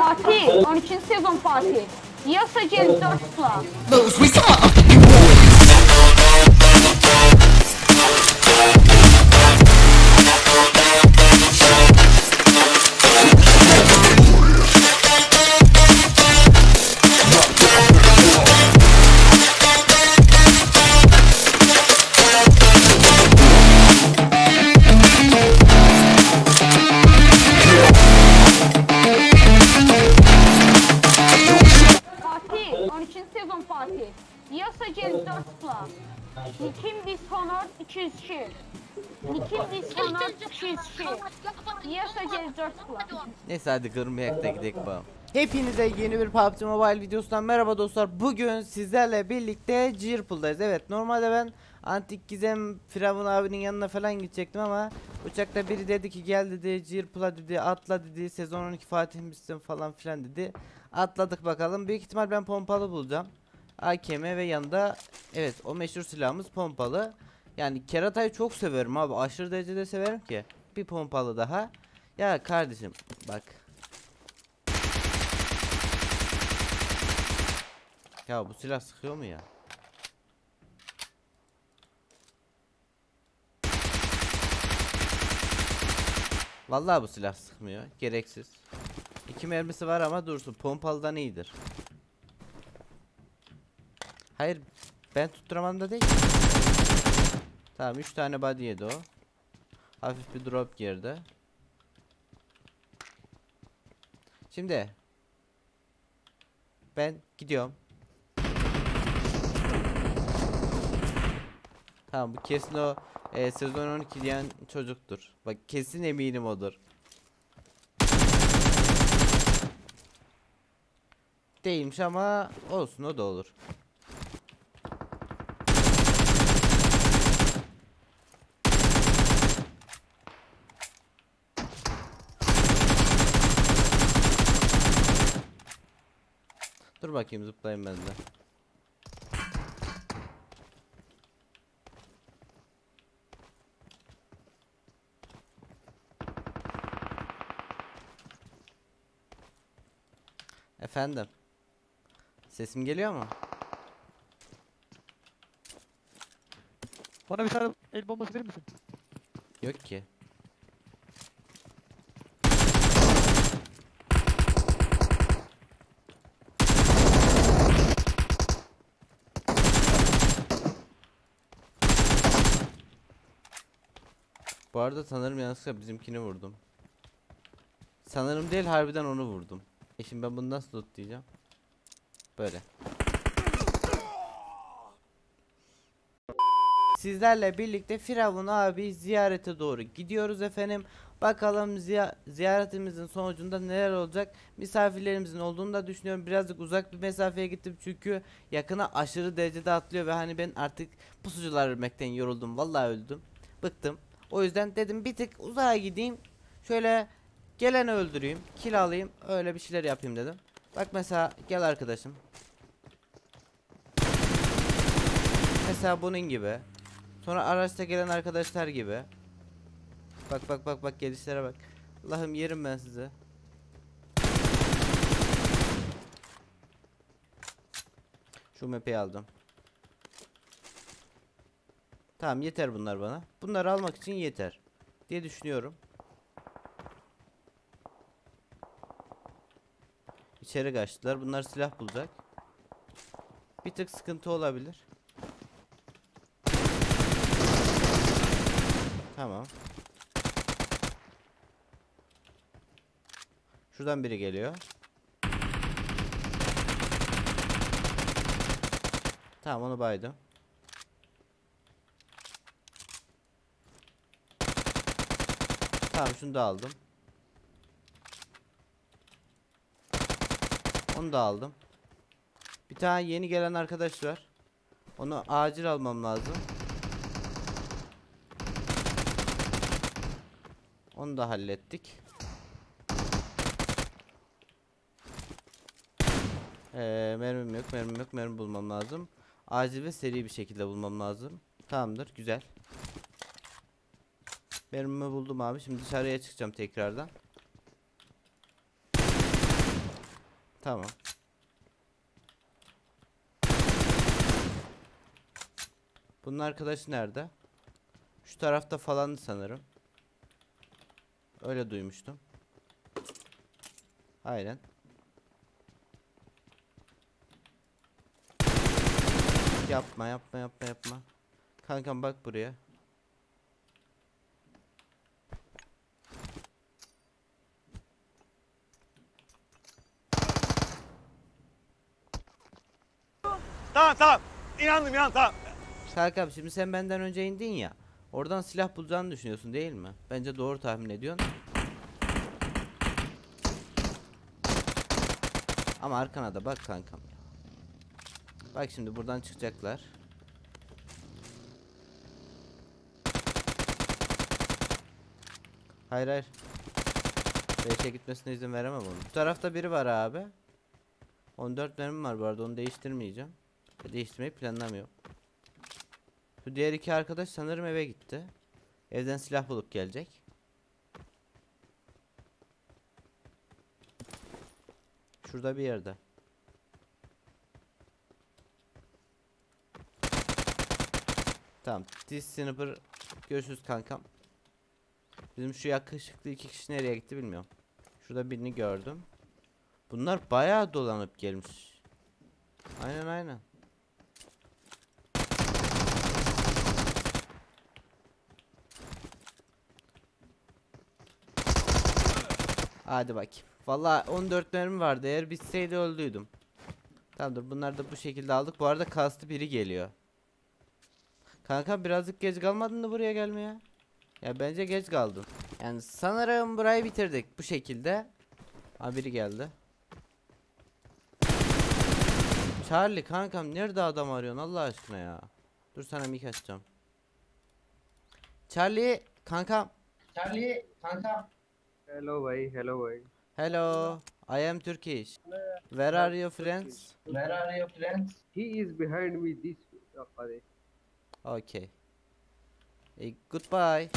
parti, onun için sezon Eu Yasa gel 4 plan. Neyse hadi kırmayak da gidelim bakalım. Hepinize yeni bir PUBG Mobile videosundan merhaba dostlar. Bugün sizlerle birlikte Cirple'dayız. Evet normalde ben Antik Gizem Firavun abinin yanına falan gidecektim ama uçakta biri dedi ki gel dedi Cirple'a dedi atla dedi sezon 12 Fatih misin falan filan dedi. Atladık bakalım. Büyük ihtimal ben pompalı bulacağım. AKM ve yanında evet o meşhur silahımız pompalı. Yani keratayı çok severim abi. Aşırı derecede severim ki. Bir pompalı daha. Ya kardeşim bak. Ya bu silah sıkıyor mu ya? Vallahi bu silah sıkmıyor. Gereksiz. İki mermisi var ama dursun. Pompalıdan iyidir. Hayır. Ben tutturamam da değil. Tamam 3 tane body yedi o. Hafif bir drop girdi. Şimdi ben gidiyorum. Tamam bu kesin o e, sezon 12 diyen çocuktur. Bak kesin eminim odur. Değilmiş ama olsun o da olur. Dur bakayım zıplayayım ben de. Efendim. Sesim geliyor mu? Bana bir tane el bombası verir misin? Yok ki. Bu arada sanırım yanlışlıkla bizimkini vurdum. Sanırım değil harbiden onu vurdum. E şimdi ben bunu nasıl tutlayacağım? Böyle. Sizlerle birlikte Firavun abi ziyarete doğru gidiyoruz efendim. Bakalım ziya- ziyaretimizin sonucunda neler olacak. Misafirlerimizin olduğunu da düşünüyorum. Birazcık uzak bir mesafeye gittim çünkü yakına aşırı derecede atlıyor ve hani ben artık pusucular ölmekten yoruldum. Vallahi öldüm. Bıktım. O yüzden dedim bir tık uzağa gideyim. Şöyle geleni öldüreyim. Kill alayım. Öyle bir şeyler yapayım dedim. Bak mesela gel arkadaşım. Mesela bunun gibi. Sonra araçta gelen arkadaşlar gibi. Bak bak bak bak gelişlere bak. Allah'ım yerim ben size. Şu map'i aldım. Tamam yeter bunlar bana. Bunları almak için yeter diye düşünüyorum. İçeri kaçtılar. Bunlar silah bulacak. Bir tık sıkıntı olabilir. Tamam. Şuradan biri geliyor. Tamam onu baydım. Tamam şunu da aldım. Onu da aldım. Bir tane yeni gelen arkadaş var. Onu acil almam lazım. Onu da hallettik. Ee, mermim yok, mermim yok, mermi bulmam lazım. Acil ve seri bir şekilde bulmam lazım. Tamamdır, güzel. Mermimi buldum abi. Şimdi dışarıya çıkacağım tekrardan. Tamam. Bunun arkadaşı nerede? Şu tarafta falandı sanırım. Öyle duymuştum. Aynen. Yapma yapma yapma yapma. Kankam bak buraya. Tamam tamam. İnandım inan tamam. Kankam şimdi sen benden önce indin ya. Oradan silah bulacağını düşünüyorsun değil mi? Bence doğru tahmin ediyorsun. Ama arkana da bak kankam. Bak şimdi buradan çıkacaklar. Hayır hayır. Beşe gitmesine izin veremem onu. Bu tarafta biri var abi. 14 mermim var bu arada onu değiştirmeyeceğim. Değiştirmeyi planlamıyorum. Bu diğer iki arkadaş sanırım eve gitti. Evden silah bulup gelecek. Şurada bir yerde. Tamam. This sniper görüşürüz kankam. Bizim şu yakışıklı iki kişi nereye gitti bilmiyorum. Şurada birini gördüm. Bunlar bayağı dolanıp gelmiş. Aynen aynen. Hadi bakayım. Vallahi 14 mermi vardı. Eğer bitseydi öldüydüm. Tamamdır. Bunları da bu şekilde aldık. Bu arada kastı biri geliyor. Kanka birazcık geç kalmadın mı buraya gelmeye? Ya bence geç kaldın. Yani sanırım burayı bitirdik bu şekilde. Ha biri geldi. Charlie kankam nerede adam arıyorsun Allah aşkına ya. Dur sana mik açacağım. Charlie kankam. Charlie, kanka. Hello bhai, hello bhai. Hello, I am Turkish. Where are your friends? Where are your friends? He is behind me this way. Okay. Hey, goodbye.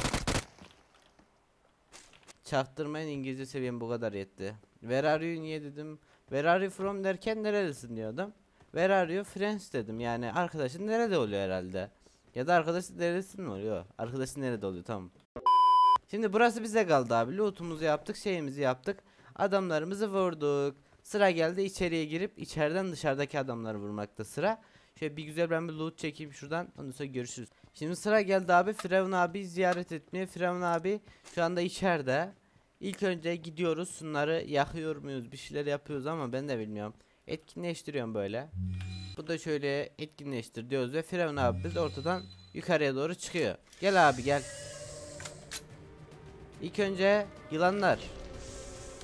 Çaktırmayın İngilizce seviyem bu kadar yetti. Where are you niye dedim. Where are you from derken nerelisin diyordum. Where are you friends dedim. Yani arkadaşın nerede oluyor herhalde. Ya da arkadaşın neresin oluyor. Arkadaşın nerede oluyor tamam. Şimdi burası bize kaldı abi. Loot'umuzu yaptık, şeyimizi yaptık. Adamlarımızı vurduk. Sıra geldi içeriye girip içeriden dışarıdaki adamları vurmakta sıra. Şöyle bir güzel ben bir loot çekeyim şuradan. Ondan sonra görüşürüz. Şimdi sıra geldi abi Firavun abi ziyaret etmeye. Firavun abi şu anda içeride. İlk önce gidiyoruz. Şunları yakıyor muyuz? Bir şeyler yapıyoruz ama ben de bilmiyorum. Etkinleştiriyorum böyle. Bu da şöyle etkinleştir diyoruz ve Firavun abi biz ortadan yukarıya doğru çıkıyor. Gel abi gel. İlk önce yılanlar.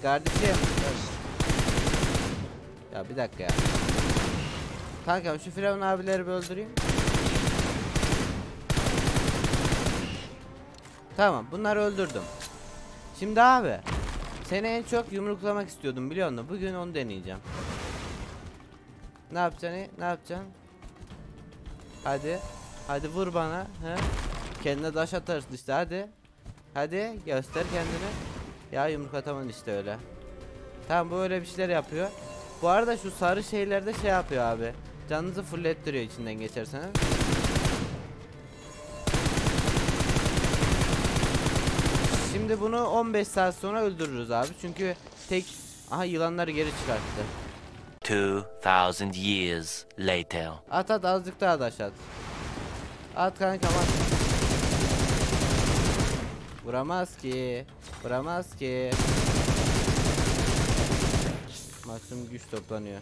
Kardeşim. Ya bir dakika ya. Kankam şu Firavun abileri bir öldüreyim. Tamam bunları öldürdüm. Şimdi abi seni en çok yumruklamak istiyordum biliyor musun? Bugün onu deneyeceğim. Ne yapacaksın? Ne yapacaksın? Hadi. Hadi vur bana. He? Kendine taş atarsın işte hadi. Hadi göster kendini. Ya yumruk atamadın işte öyle. Tamam bu öyle bir şeyler yapıyor. Bu arada şu sarı şeylerde şey yapıyor abi. Canınızı fullettiriyor içinden geçerseniz. Şimdi bunu 15 saat sonra öldürürüz abi. Çünkü tek... Aha yılanları geri çıkarttı. 2,000 years later. At at azıcık daha da aşağı at. Kankam at. Vuramaz ki. Vuramaz ki. Maksimum güç toplanıyor.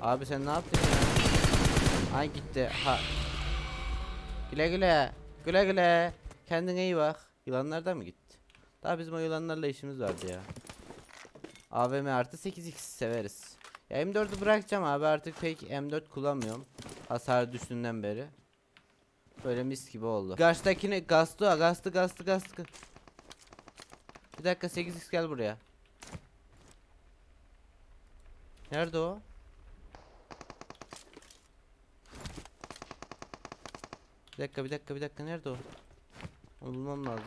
Abi sen ne yaptın ya? Ay gitti. Ha. Güle güle. Güle güle. Kendine iyi bak. Yılanlar da mı gitti? Daha bizim o yılanlarla işimiz vardı ya. AVM artı 8x severiz. Ya M4'ü bırakacağım abi artık pek M4 kullanmıyorum. Hasar düştüğünden beri. Böyle mis gibi oldu. Karşıdakini gastı gastı gastı gastı. Bir dakika 8x gel buraya. Nerede o? Bir dakika bir dakika bir dakika nerede o? Onu bulmam lazım.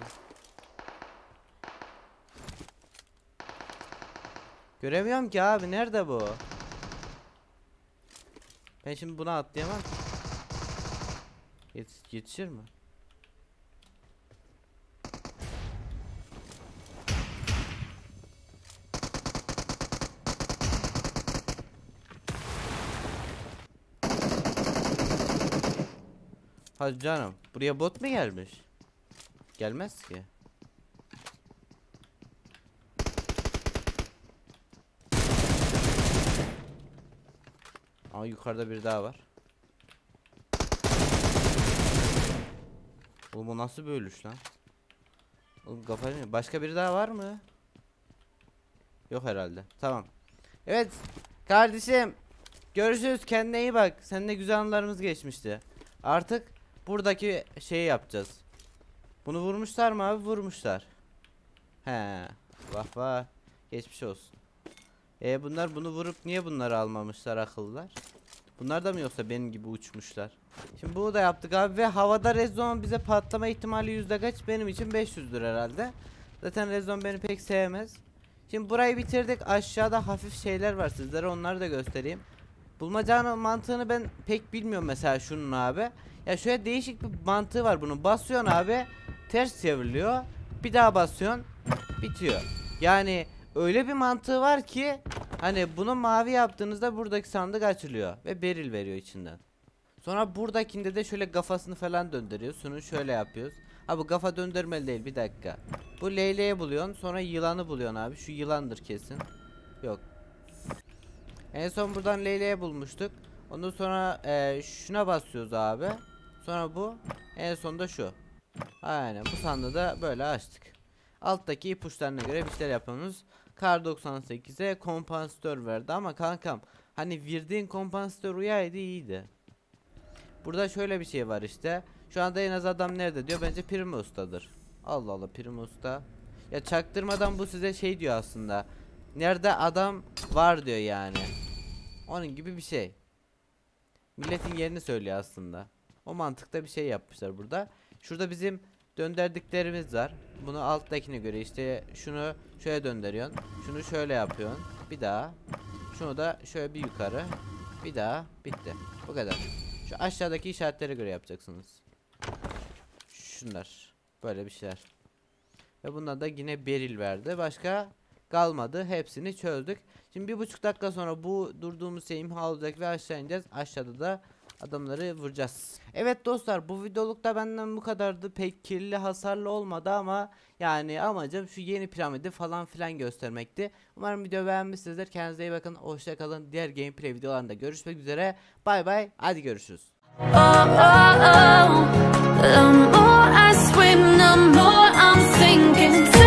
Göremiyorum ki abi nerede bu? Ben şimdi buna atlayamam. ki. Yetiş yetişir mi? Hadi canım. Buraya bot mu gelmiş? Gelmez ki. Ama yukarıda bir daha var. Oğlum o nasıl bir ölüş lan? Oğlum kafayı Başka biri daha var mı? Yok herhalde. Tamam. Evet. Kardeşim. Görüşürüz. Kendine iyi bak. Seninle güzel anılarımız geçmişti. Artık buradaki şeyi yapacağız. Bunu vurmuşlar mı abi? Vurmuşlar. He. Vah vah. Geçmiş olsun. E bunlar bunu vurup niye bunları almamışlar akıllılar? Bunlar da mı yoksa benim gibi uçmuşlar? Şimdi bunu da yaptık abi ve havada rezon bize patlama ihtimali yüzde kaç? Benim için 500'dür herhalde. Zaten rezon beni pek sevmez. Şimdi burayı bitirdik. Aşağıda hafif şeyler var sizlere onları da göstereyim. Bulmacanın mantığını ben pek bilmiyorum mesela şunun abi. Ya şöyle değişik bir mantığı var bunun. Basıyorsun abi ters çevriliyor. Bir daha basıyorsun bitiyor. Yani öyle bir mantığı var ki hani bunu mavi yaptığınızda buradaki sandık açılıyor ve beril veriyor içinden. Sonra buradakinde de şöyle kafasını falan döndürüyor. Şunu şöyle yapıyoruz. Ha bu kafa döndürmeli değil bir dakika. Bu leyleği buluyorsun sonra yılanı buluyorsun abi. Şu yılandır kesin. Yok. En son buradan leyleği bulmuştuk. Ondan sonra eee, şuna basıyoruz abi. Sonra bu. En sonunda şu. Aynen bu sandığı da böyle açtık. Alttaki ipuçlarına göre bir şeyler yapıyoruz. Kar 98'e kompansatör verdi ama kankam hani verdiğin kompansatör uyaydı iyiydi. Burada şöyle bir şey var işte. Şu anda en az adam nerede diyor. Bence Primus'tadır. Allah Allah Primus'ta. Ya çaktırmadan bu size şey diyor aslında. Nerede adam var diyor yani. Onun gibi bir şey. Milletin yerini söylüyor aslında. O mantıkta bir şey yapmışlar burada. Şurada bizim döndürdüklerimiz var. Bunu alttakine göre işte şunu şöyle döndürüyorsun. Şunu şöyle yapıyorsun. Bir daha. Şunu da şöyle bir yukarı. Bir daha. Bitti. Bu kadar. Şu aşağıdaki işaretlere göre yapacaksınız. Şunlar. Böyle bir şeyler. Ve bundan da yine beril verdi. Başka kalmadı. Hepsini çözdük. Şimdi bir buçuk dakika sonra bu durduğumuz şey imha olacak ve aşağı ineceğiz. Aşağıda da adamları vuracağız. Evet dostlar bu videolukta benden bu kadardı. Pek kirli hasarlı olmadı ama yani amacım şu yeni piramidi falan filan göstermekti. Umarım video beğenmişsinizdir. Kendinize iyi bakın. Hoşçakalın. Diğer gameplay videolarında görüşmek üzere. Bay bay. Hadi görüşürüz. Oh, oh, oh. The more I swim, the more I'm sinking.